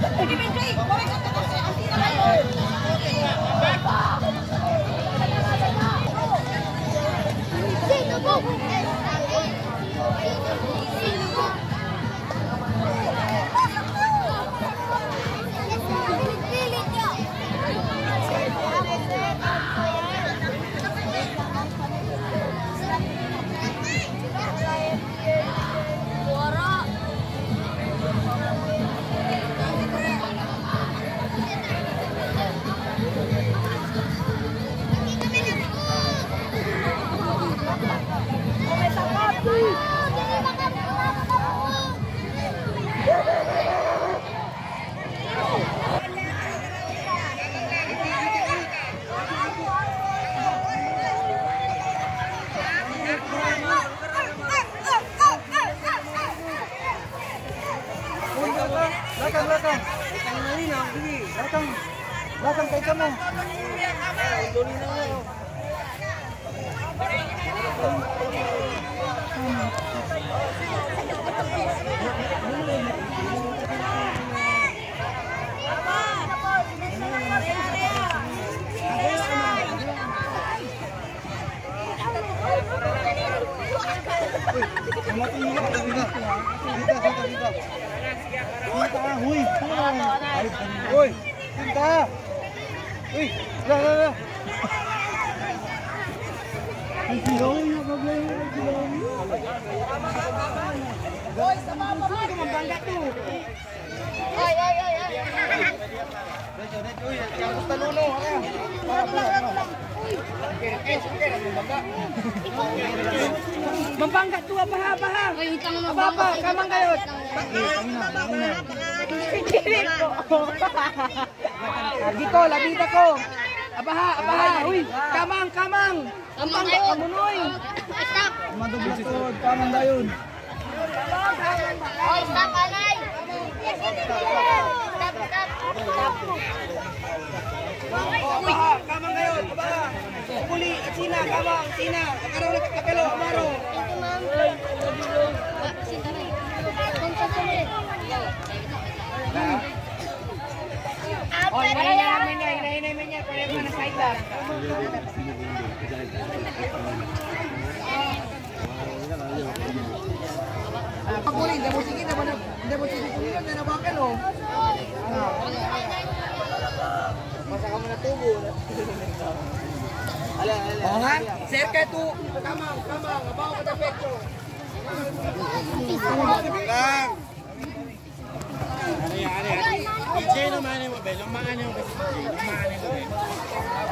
めっちゃい。Belakang. Belakang. Belakang kay kamu. Sama tinggi ka dito. Dito, Ui ta, huy ui, ui ta, ui, ra ra ra. Anh chị đâu, nó lên, anh chị đâu. Ôi, sao mà mà mà mà mà Ôi, ôi, ôi, ôi. Membangkat tu apa apa? Apa apa? Kamang kayu. Dilim ko. Dito, labita ko. Abaha, abaha. Uy, kamang, kamang. Kamang kamunoy. Stop. Madugod, kamang dayon. Oy, stop, alay. Stop, stop. Abaha, kamang dayon, abaha. Puli, sina, kamang, sina. Kakaro, kakalo, amaro. Ito, ma'am. Sinta na ito. Sa sunod. Hinahinay namin niya, hinahinay namin niya. Kaya mga na-sidebar. Pag muli, hindi mo na. Masa na tubo. Ala, ala. Oo nga, sir, kaya to, kamang, kamang, abaw ka na pecho. Jay, lumaan yung mabay. Lumaan yung mabay. Lumaan yung mabay.